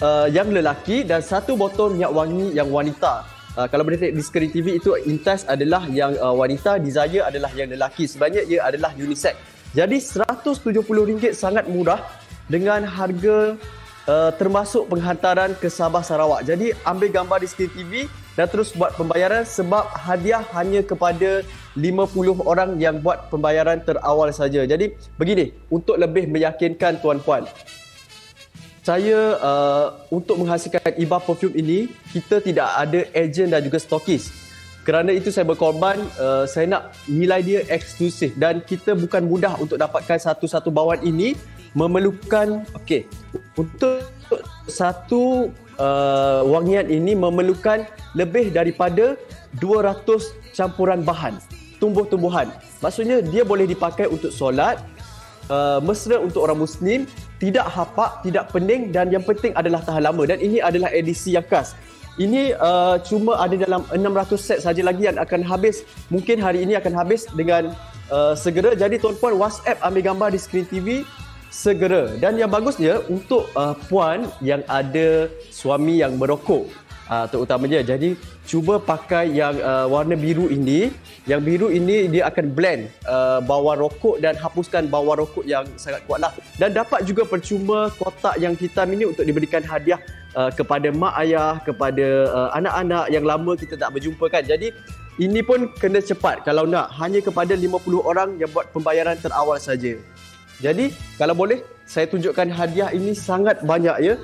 uh, yang lelaki dan satu botol minyak wangi yang wanita. Uh, kalau boleh tengok di skrin TV itu Intas adalah yang uh, wanita, Desire adalah yang lelaki. Sebenarnya ia adalah unisex. Jadi RM170 sangat murah dengan harga uh, termasuk penghantaran ke Sabah Sarawak. Jadi ambil gambar di skrin TV dan terus buat pembayaran sebab hadiah hanya kepada 50 orang yang buat pembayaran terawal saja. Jadi begini, untuk lebih meyakinkan tuan-puan, saya uh, untuk menghasilkan Iba perfume ini kita tidak ada ejen dan juga stokis. Kerana itu saya berkorban uh, saya nak nilai dia eksklusif dan kita bukan mudah untuk dapatkan satu-satu bawaan ini memerlukan okey untuk satu uh, wangian ini memerlukan lebih daripada 200 campuran bahan tumbuh-tumbuhan. Maksudnya dia boleh dipakai untuk solat, uh, mesra untuk orang Muslim, tidak hapak, tidak pening dan yang penting adalah tahan lama dan ini adalah edisi yang khas. Ini uh, cuma ada dalam 600 set saja lagi yang akan habis. Mungkin hari ini akan habis dengan uh, segera. Jadi tuan-puan WhatsApp ambil gambar di screen TV segera. Dan yang bagusnya untuk uh, puan yang ada suami yang merokok uh, terutamanya. Jadi cuba pakai yang uh, warna biru ini. Yang biru ini dia akan blend uh, bawah rokok dan hapuskan bawah rokok yang sangat kuatlah. Dan dapat juga percuma kotak yang hitam ini untuk diberikan hadiah uh, kepada mak ayah, kepada uh, anak-anak yang lama kita tak berjumpa kan. Jadi ini pun kena cepat kalau nak hanya kepada 50 orang yang buat pembayaran terawal saja. Jadi kalau boleh saya tunjukkan hadiah ini sangat banyak ya.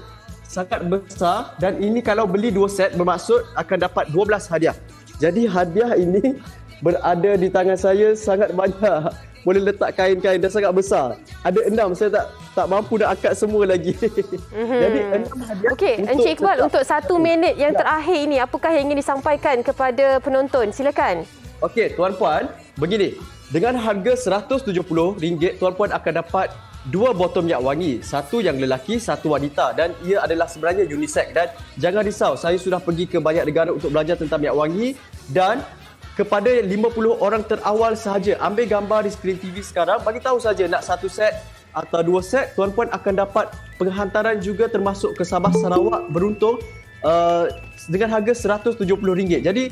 Sangat besar dan ini kalau beli dua set bermaksud akan dapat 12 hadiah. Jadi hadiah ini berada di tangan saya sangat banyak boleh letak kain-kain dan sangat besar. Ada enam, saya tak tak mampu nak akad semua lagi. Mm-hmm. Jadi enam hadiah. Okey, Encik Iqbal untuk satu minit yang ya. terakhir ini, apakah yang ingin disampaikan kepada penonton? Silakan. Okey, tuan-puan, begini. Dengan harga RM170, tuan-puan akan dapat dua botol minyak wangi. Satu yang lelaki, satu wanita. Dan ia adalah sebenarnya unisex. Dan jangan risau, saya sudah pergi ke banyak negara untuk belajar tentang minyak wangi. Dan kepada 50 orang terawal sahaja. Ambil gambar di skrin TV sekarang, bagi tahu saja nak satu set atau dua set, tuan-puan akan dapat penghantaran juga termasuk ke Sabah Sarawak beruntung uh, dengan harga RM170. Jadi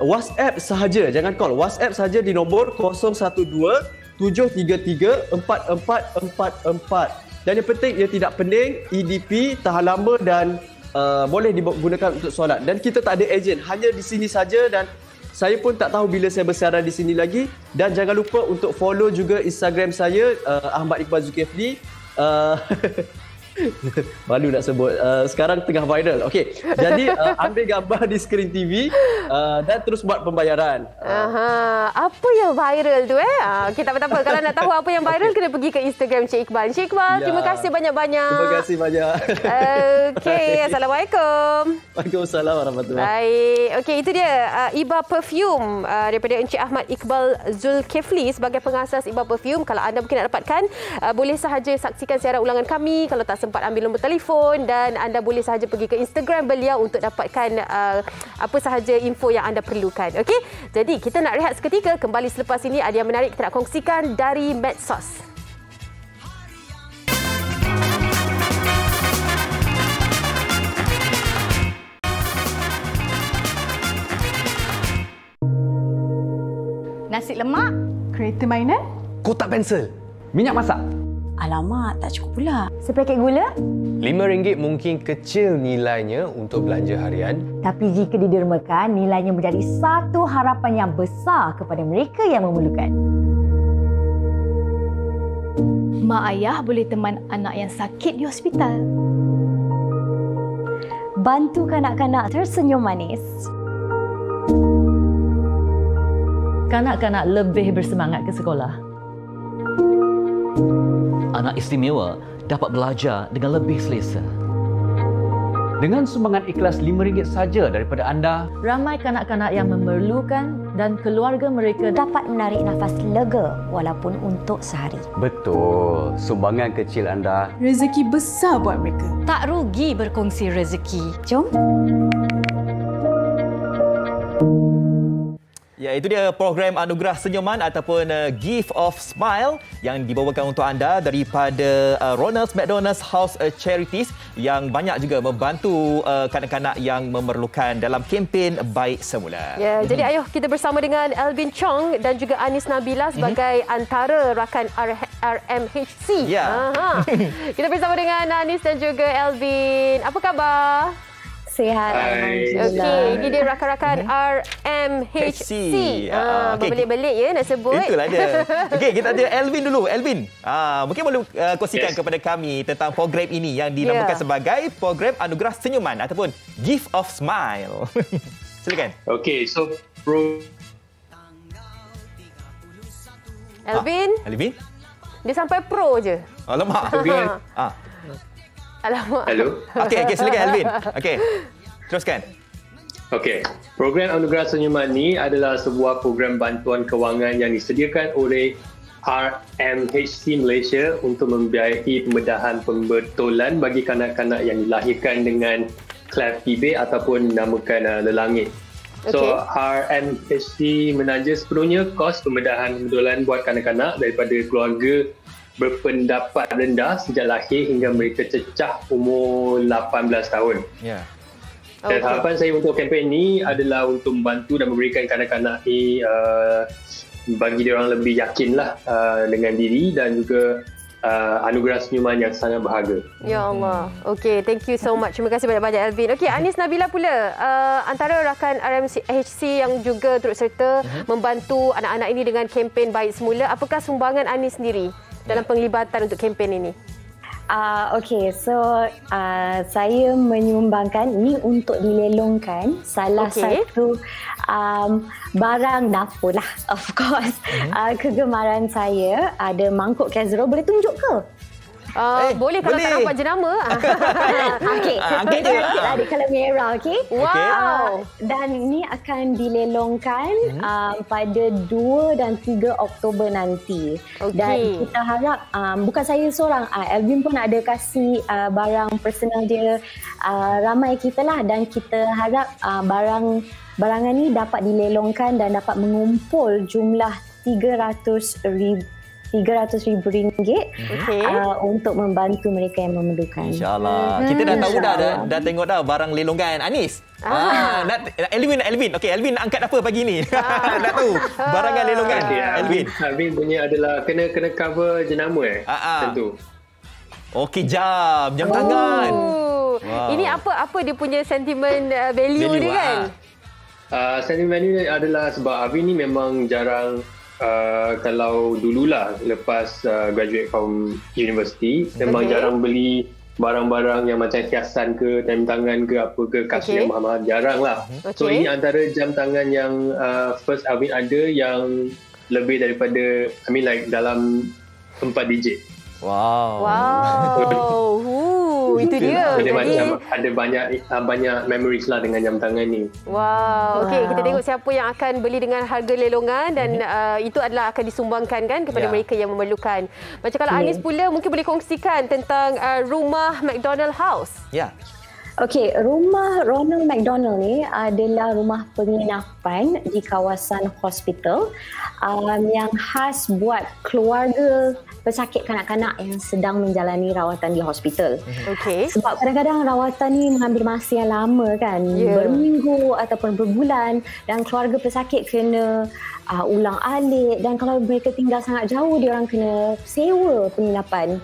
WhatsApp sahaja, jangan call. WhatsApp sahaja di nombor 012 733 4444. Dan yang penting ia tidak pening, EDP, tahan lama dan uh, boleh digunakan untuk solat. Dan kita tak ada ejen, hanya di sini saja dan saya pun tak tahu bila saya bersiaran di sini lagi dan jangan lupa untuk follow juga Instagram saya uh, Ahmad Iqbal Zulkifli uh, Malu nak sebut. Uh, sekarang tengah viral. Okey. Jadi uh, ambil gambar di skrin TV uh, dan terus buat pembayaran. Aha. Apa yang viral tu eh? Uh, okay, tak apa-apa. Kalau nak tahu apa yang viral, kena pergi ke Instagram Cik Iqbal. Cik Iqbal, ya. terima kasih banyak-banyak. Terima kasih banyak. Okey. Assalamualaikum. Waalaikumsalam warahmatullahi Baik. Okey, itu dia. Uh, Iba Perfume uh, daripada Encik Ahmad Iqbal Zulkifli sebagai pengasas Iba Perfume. Kalau anda mungkin nak dapatkan, uh, boleh sahaja saksikan siaran ulangan kami. Kalau tak sempat ambil nombor telefon dan anda boleh sahaja pergi ke Instagram beliau untuk dapatkan uh, apa sahaja info yang anda perlukan. Okey? Jadi kita nak rehat seketika kembali selepas ini ada yang menarik kita nak kongsikan dari Medsos. Nasi lemak, kereta mainan, kotak pensel, minyak masak, Alamak, tak cukup pula. Sepaket gula? RM5 mungkin kecil nilainya untuk belanja harian. Tapi jika didermakan, nilainya menjadi satu harapan yang besar kepada mereka yang memerlukan. Mak ayah boleh teman anak yang sakit di hospital. Bantu kanak-kanak tersenyum manis. Kanak-kanak lebih bersemangat ke sekolah anak istimewa dapat belajar dengan lebih selesa. Dengan sumbangan ikhlas RM5 saja daripada anda, ramai kanak-kanak yang memerlukan dan keluarga mereka dapat menarik nafas lega walaupun untuk sehari. Betul. Sumbangan kecil anda rezeki besar buat mereka. Tak rugi berkongsi rezeki. Jom. Ya, itu dia program Anugerah Senyuman ataupun uh, Gift of Smile yang dibawakan untuk anda daripada uh, Ronald's McDonald's House uh, Charities yang banyak juga membantu uh, kanak-kanak yang memerlukan dalam kempen Baik Semula. Ya, mm-hmm. jadi ayuh kita bersama dengan Alvin Chong dan juga Anis Nabila mhm. sebagai mm-hmm. antara rakan R- RMHC. Ya. kita bersama dengan Anis dan juga Alvin. Apa khabar? Sihat. Okey, ini dia rakan-rakan. RMHC. Ah, okay. Berbelit-belit ya nak sebut. Itulah dia. Okey, kita ada Elvin dulu. Elvin, ah, mungkin boleh uh, kongsikan yes. kepada kami tentang program ini yang dinamakan yeah. sebagai program Anugerah Senyuman ataupun Gift of Smile. Silakan. Okey, so pro Elvin. Ah, Elvin? Dia sampai pro je. Alamak. ah. Alamak. Hello. Okey, okey silakan Alvin. Okey. Teruskan. Okey. Program Anugerah Senyuman ni adalah sebuah program bantuan kewangan yang disediakan oleh RMHC Malaysia untuk membiayai pembedahan pembetulan bagi kanak-kanak yang dilahirkan dengan cleft TB ataupun namakan uh, lelangit. So RMHC menaja sepenuhnya kos pembedahan pembetulan buat kanak-kanak daripada keluarga berpendapat rendah sejak lahir hingga mereka cecah umur 18 tahun. Ya. Dan Okey. harapan saya untuk kempen ini adalah untuk membantu dan memberikan kanak-kanak ini uh, bagi dia orang lebih yakinlah uh, dengan diri dan juga uh, anugerah senyuman yang sangat berharga. Ya Allah. Okey, thank you so much. Terima kasih banyak-banyak Alvin. Okey, Anis Nabila pula. Uh, antara rakan RMHC yang juga turut serta membantu anak-anak ini dengan kempen Baik Semula, apakah sumbangan Anis sendiri dalam penglibatan untuk kempen ini? Uh, okay, so uh, saya menyumbangkan ini untuk dilelongkan salah Okey. satu um, barang dapur lah, of course. Mhm. Uh, kegemaran saya ada mangkuk casserole. Boleh tunjuk ke? Uh, eh, boleh kalau tak boleh. nampak jenama. Okey, Ah, angkat je. lah di color merah, okey? Wow. Uh, dan ini akan dilelongkan Mhm. um, pada 2 dan 3 Oktober nanti. Okey. Dan kita harap um, bukan saya seorang, uh, Alvin pun ada kasih uh, barang personal dia uh, ramai kita lah dan kita harap uh, barang barangan ni dapat dilelongkan dan dapat mengumpul jumlah 300 ribu 300 ribu ringgit Okey. uh, untuk membantu mereka yang memerlukan. InsyaAllah. Kita dah tahu dah, dah, dah tengok dah barang lelongan Anis. Ah. Ah, nak, Elvin, Elvin. Okey, Elvin nak angkat apa pagi ni? nak tahu barangan lelongan. Okay, Elvin. Alvin punya adalah kena kena cover jenama eh. Ah, Tentu. Okey, jam. Jam tangan. Oh. Wow. Ini apa apa dia punya sentimen uh, value, Value, dia kan? Uh, sentiment ni adalah sebab Alvin ni memang jarang uh, kalau dululah lepas uh, graduate from university memang jarang beli barang-barang yang macam hiasan ke jam tangan ke apa ke kasut Okay. yang mahal-mahal jarang lah so Okay. ini antara jam tangan yang uh, first Alvin ada yang lebih daripada I mean like dalam 4 digit Wow. Wow. Huh, itu dia. ada Jadi, macam ada banyak uh, banyak memories lah dengan jam tangan ni Wow. Okey, Wow. kita tengok siapa yang akan beli dengan harga lelongan dan uh, itu adalah akan disumbangkan kan kepada Ya. mereka yang memerlukan. Macam kalau Ya. Anis pula mungkin boleh kongsikan tentang uh, rumah McDonald House. Ya. Okey, rumah Ronald McDonald ni adalah rumah penginapan di kawasan hospital um, yang khas buat keluarga pesakit kanak-kanak yang sedang menjalani rawatan di hospital. Okey. Sebab kadang-kadang rawatan ni mengambil masa yang lama kan, Ya. berminggu ataupun berbulan dan keluarga pesakit kena uh, ulang alik dan kalau mereka tinggal sangat jauh dia orang kena sewa penginapan.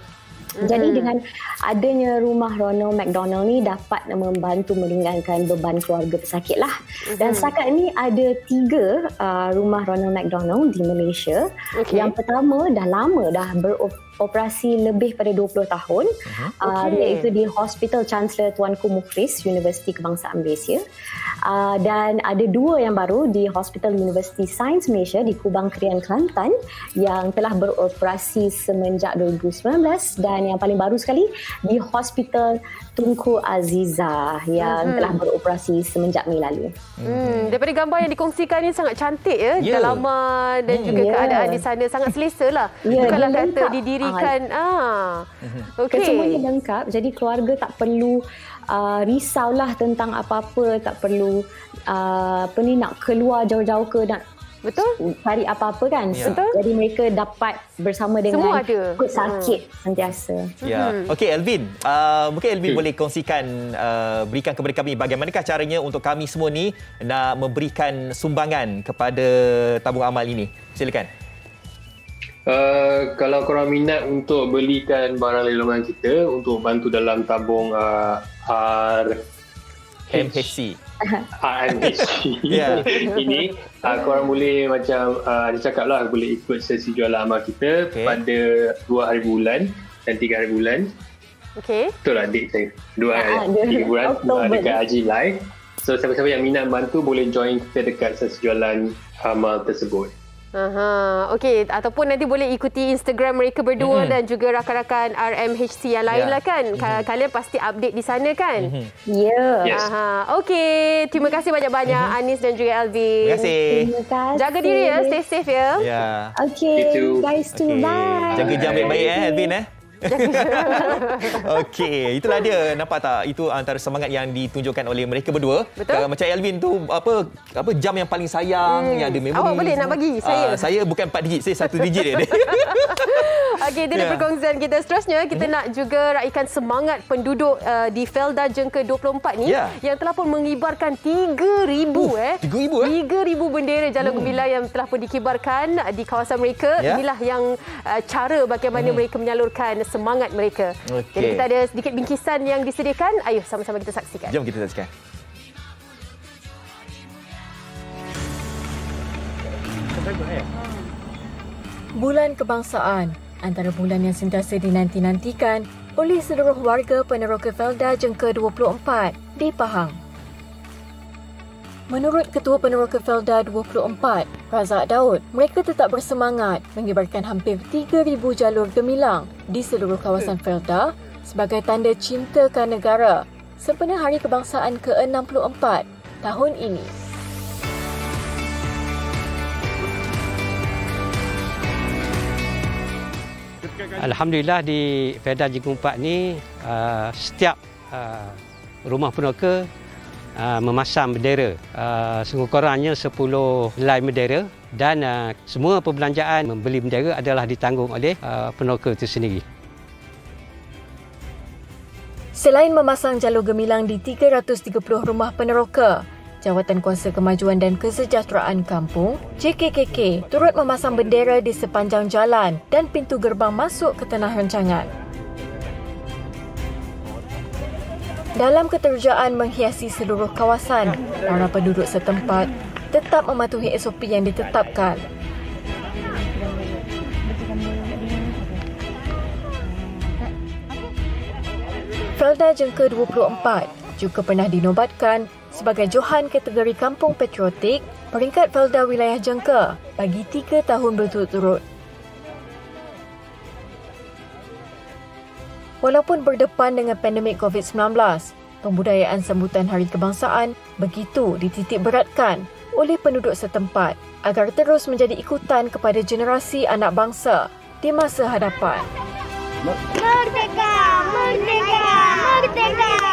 Jadi Mm-mm. dengan adanya rumah Ronald McDonald ni dapat membantu meringankan beban keluarga pesakit lah. Dan Mhm. setakat ni ada tiga uh, rumah Ronald McDonald di Malaysia. Okey. Yang pertama dah lama dah beroperasi lebih pada 20 tahun uh, Okey. iaitu di Hospital Chancellor Tuanku Mukhlis Universiti Kebangsaan Malaysia. Uh, dan ada dua yang baru di Hospital University Sains Malaysia di Kubang Krian Kelantan yang telah beroperasi semenjak 2019 dan yang paling baru sekali di Hospital Tunku Aziza yang Mhm. telah beroperasi semenjak Mei lalu. Hmm, daripada gambar yang dikongsikan ni sangat cantik ya, Ya. dalaman dan juga Ya. keadaan di sana sangat selesa lah. Ya, Bukanlah kata lengkap. didirikan ah. Okey. Kesemuanya lengkap. Jadi keluarga tak perlu uh, risaulah tentang apa-apa, tak perlu uh, apa ni nak keluar jauh-jauh ke nak Betul. Cari apa-apa kan. Ya. Betul. Jadi mereka dapat bersama dengan Semua ada. perut sakit sentiasa. Ya. Mhm. Okey Elvin, uh, mungkin Elvin boleh kongsikan uh, berikan kepada kami bagaimanakah caranya untuk kami semua ni nak memberikan sumbangan kepada tabung amal ini. Silakan. Uh, kalau korang minat untuk belikan barang lelongan kita untuk bantu dalam tabung uh, R MHC. RMHC Ya. ini uh, korang boleh macam uh, dia cakap lah boleh ikut sesi jualan amal kita Okey. pada dua hari bulan dan tiga hari bulan Okey. betul lah adik saya dua Ah, hari tiga bulan uh, dekat Haji Live so siapa-siapa yang minat bantu boleh join kita dekat sesi jualan amal tersebut Aha, okey ataupun nanti boleh ikuti Instagram mereka berdua mm-hmm. dan juga rakan-rakan RMHC yang lain yeah. lah kan. Mm-hmm. Kalian pasti update di sana kan? Mhm. Ya. Yeah. Yes. Aha. Okey, terima kasih banyak-banyak mm-hmm. Anis dan juga Alvin. Terima kasih. Terima kasih. Jaga diri ya, stay safe ya. Ya. Yeah. Okey, guys too. Okay. Bye. Jaga jam baik-baik eh Alvin eh. Okey, itulah dia. Nampak tak? Itu antara semangat yang ditunjukkan oleh mereka berdua. Betul. Uh, macam Elvin tu apa apa jam yang paling sayang hmm. yang ada memori. Awak boleh nak bagi saya. Uh, saya bukan 4 digit, saya 1 digit dia. Okey, itu yeah. perkongsian kita. Seterusnya kita hmm. nak juga raikan semangat penduduk uh, di Felda Jengke 24 ni yeah. yang telah pun mengibarkan 3000 uh, eh. 3000 eh. 3000 bendera Jalur hmm. Gemilang yang telah pun dikibarkan di kawasan mereka. Yeah. Inilah yang uh, cara bagaimana hmm. mereka menyalurkan semangat mereka. Okay. Jadi kita ada sedikit bingkisan yang disediakan. Ayo sama-sama kita saksikan. Jom kita saksikan. Bulan Kebangsaan antara bulan yang sentiasa dinanti-nantikan oleh seluruh warga peneroka Felda Jengka 24 di Pahang. Menurut Ketua Peneroka Felda 24, Razak Daud, mereka tetap bersemangat mengibarkan hampir 3,000 jalur gemilang di seluruh kawasan Felda sebagai tanda cintakan negara sempena Hari Kebangsaan ke-64 tahun ini. Alhamdulillah di Felda Jengkumpat ni uh, setiap uh, rumah peneroka uh, memasang bendera uh, sungguh-kurangnya 10 helai bendera dan uh, semua perbelanjaan membeli bendera adalah ditanggung oleh uh, peneroka itu sendiri. Selain memasang jalur gemilang di 330 rumah peneroka, Jawatan Kuasa Kemajuan dan Kesejahteraan Kampung JKKK turut memasang bendera di sepanjang jalan dan pintu gerbang masuk ke tanah rancangan. Dalam keterujaan menghiasi seluruh kawasan, para penduduk setempat tetap mematuhi SOP yang ditetapkan. Felda Jengka 24 juga pernah dinobatkan sebagai Johan kategori Kampung Patriotik peringkat Felda Wilayah Jengka bagi tiga tahun berturut-turut. Walaupun berdepan dengan pandemik COVID-19, pembudayaan sambutan Hari Kebangsaan begitu dititik beratkan oleh penduduk setempat agar terus menjadi ikutan kepada generasi anak bangsa di masa hadapan. Merdeka! Merdeka! Merdeka!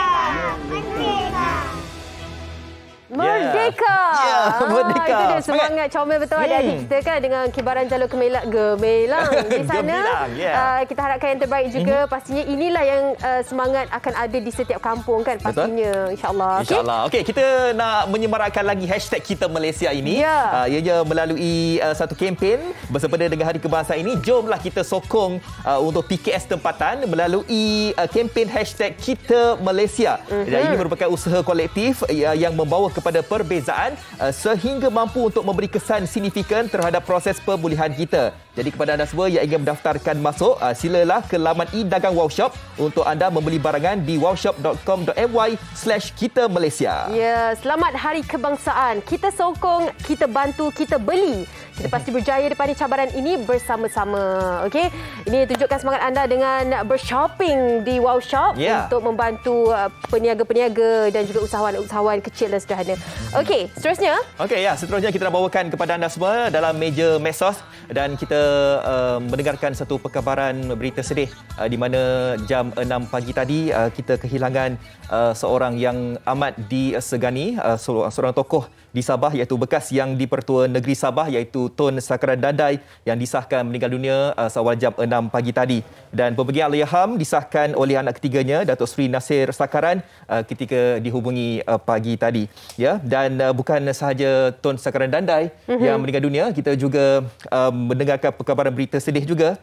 Merdeka. Ya, yeah. yeah, merdeka. Ah, itu dia semangat comel betul hmm. adik-adik kita kan dengan kibaran jalur kemelang gemelang di sana. gemelang, yeah. uh, kita harapkan yang terbaik juga. Mm-hmm. Pastinya inilah yang uh, semangat akan ada di setiap kampung kan pastinya insya-Allah. Insya-Allah. Okey, okay, kita nak menyemarakkan lagi hashtag kita Malaysia ini. Yeah. Uh, ianya melalui uh, satu kempen bersempena dengan Hari Kebangsaan ini. Jomlah kita sokong uh, untuk PKS tempatan melalui uh, kempen hashtag kita Malaysia. Mm-hmm. Dan ini merupakan usaha kolektif uh, yang membawa ke kepada perbezaan uh, sehingga mampu untuk memberi kesan signifikan terhadap proses pemulihan kita. Jadi kepada anda semua yang ingin mendaftarkan masuk, uh, silalah ke laman e-dagang Wow Shop untuk anda membeli barangan di wowshop.com.my slash kita Malaysia. Ya, selamat Hari Kebangsaan. Kita sokong, kita bantu, kita beli. Kita pasti berjaya depan cabaran ini bersama-sama. Okey, ini tunjukkan semangat anda dengan bershopping di Wow Shop yeah. untuk membantu uh, peniaga-peniaga dan juga usahawan-usahawan kecil dan sederhana. Okey, seterusnya. Okey, ya, seterusnya kita nak bawakan kepada anda semua dalam meja Mesos dan kita uh, mendengarkan satu perkabaran berita sedih uh, di mana jam 6 pagi tadi uh, kita kehilangan uh, seorang yang amat disegani, uh, seorang tokoh di Sabah iaitu bekas yang di-Pertua Negeri Sabah iaitu Tun Sakaran Dandai yang disahkan meninggal dunia uh, seawal jam 6 pagi tadi. Dan pembagian Alayaham disahkan oleh anak ketiganya Datuk Seri Nasir Sakaran uh, ketika dihubungi uh, pagi tadi. Ya dan uh, bukan sahaja Tun Sakaran Dandai mm-hmm. yang meninggal dunia, kita juga uh, mendengarkan perkabaran berita sedih juga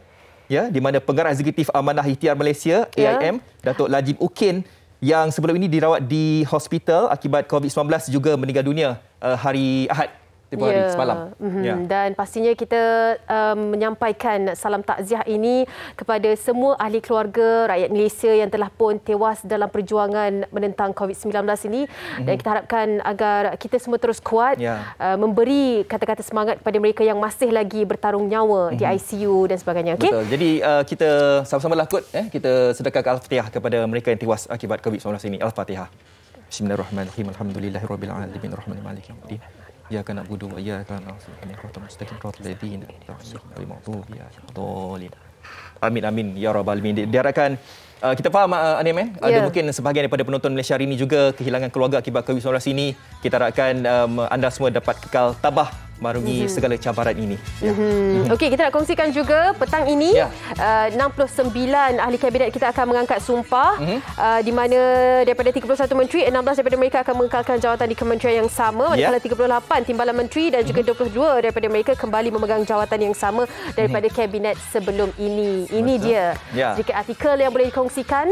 ya di mana pengarah eksekutif Amanah Ikhtiar Malaysia AIM yeah. Datuk Lajim Ukin yang sebelum ini dirawat di hospital akibat COVID-19 juga meninggal dunia uh, hari Ahad tempoh hari Ya. semalam. Mhm. Ya. Dan pastinya kita um, menyampaikan salam takziah ini kepada semua ahli keluarga rakyat Malaysia yang telah pun tewas dalam perjuangan menentang COVID-19 ini Mhm. dan kita harapkan agar kita semua terus kuat Ya. uh, memberi kata-kata semangat kepada mereka yang masih lagi bertarung nyawa di Mhm. ICU dan sebagainya. Okey? Betul. Jadi uh, kita sama-sama lah kot eh kita sedekahkan al-Fatihah kepada mereka yang tewas akibat COVID-19 ini. Al-Fatihah. Bismillahirrahmanirrahim. Alhamdulillahirabbil alamin. Arrahmanir maliki yaumiddin. Iyyaka na'budu wa iyyaka nasta'in. Ihdinas mustaqim siratal ladzina an'amta 'alaihim. Amin amin ya rabbal alamin. Diharapkan Uh, kita faham uh, Anim eh? Ada Ya. mungkin sebahagian daripada penonton Malaysia hari ini juga kehilangan keluarga akibat COVID-19 ini. Kita harapkan um, anda semua dapat kekal tabah Marungi segala cabaran ini. Mm-hmm. Okey, kita nak kongsikan juga petang ini Ya. uh, 69 ahli kabinet kita akan mengangkat sumpah Mhm. uh, di mana daripada 31 menteri 16 daripada mereka akan mengekalkan jawatan di kementerian yang sama Ya. manakala 38 timbalan menteri dan juga 22 daripada mereka kembali memegang jawatan yang sama daripada kabinet sebelum ini. Ini Betul. dia. Ya. Jika artikel yang boleh dikongsikan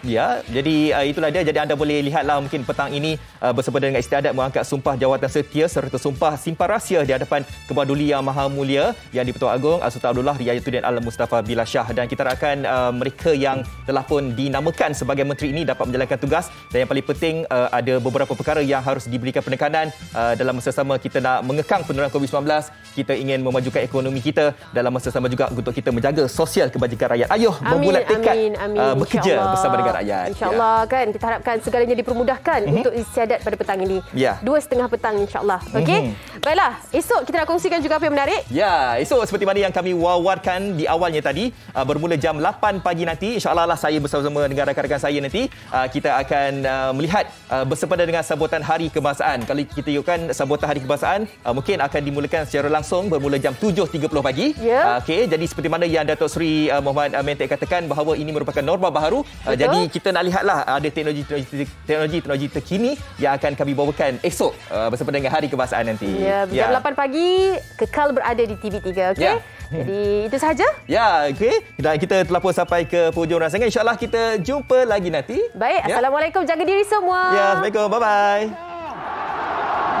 Ya, jadi uh, itulah dia. Jadi anda boleh lihatlah mungkin petang ini uh, bersama dengan istiadat mengangkat sumpah jawatan setia serta sumpah simpan rahsia di hadapan Kebaduli Yang Maha Mulia yang di-Pertuan Agong Sultan Abdullah Riayatuddin Al Mustafa Billah Shah. Dan kita harapkan uh, mereka yang telah pun dinamakan sebagai menteri ini dapat menjalankan tugas. Dan yang paling penting uh, ada beberapa perkara yang harus diberikan penekanan. Uh, dalam masa sama kita nak mengekang penularan COVID-19 kita ingin memajukan ekonomi kita. Dalam masa sama juga untuk kita menjaga sosial kebajikan rakyat. Ayuh membulat tekad amin, amin. uh, bekerja bersama dengan rakyat InsyaAllah kan kita harapkan segalanya dipermudahkan Mhm. untuk istiadat pada petang ini. Ya. Dua setengah petang insyaAllah. Okey. Mhm. Baiklah, esok kita nak kongsikan juga apa yang menarik. Ya, esok seperti mana yang kami wawarkan di awalnya tadi, uh, bermula jam 8 pagi nanti, insyaAllah lah saya bersama-sama dengan rakan-rakan saya nanti, uh, kita akan uh, melihat uh, bersempena dengan sambutan Hari Kebangsaan. Kalau kita ikutkan sambutan Hari Kebangsaan, uh, mungkin akan dimulakan secara langsung bermula jam 7.30 pagi. Ya. Uh, Okey, jadi seperti mana yang Datuk Seri uh, Muhammad uh, Mentek katakan bahawa ini merupakan norma baharu. Uh, Betul. jadi kita nak lihatlah ada teknologi-teknologi teknologi terkini yang akan kami bawakan esok uh, bersama dengan Hari Kebangsaan nanti. Ya, jam 8 pagi kekal berada di TV3, okey? Ya. Jadi itu sahaja. Ya, okey. Dan kita telah pun sampai ke hujung rancangan. InsyaAllah kita jumpa lagi nanti. Baik, Ya. Assalamualaikum. Jaga diri semua. Ya, Assalamualaikum. Bye-bye.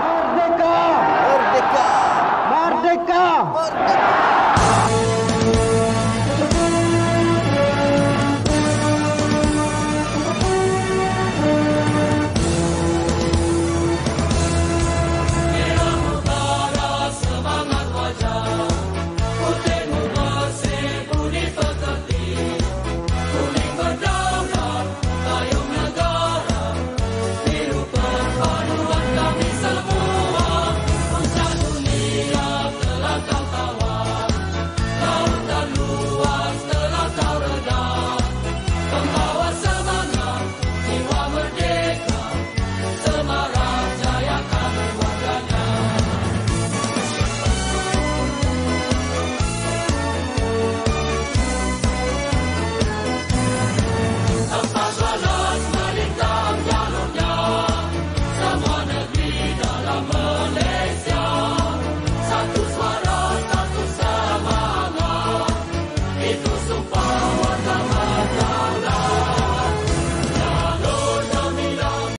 Merdeka! Merdeka!